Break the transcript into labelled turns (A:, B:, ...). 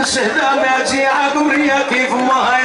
A: الشهداء ماشي عقورية كيف ما هي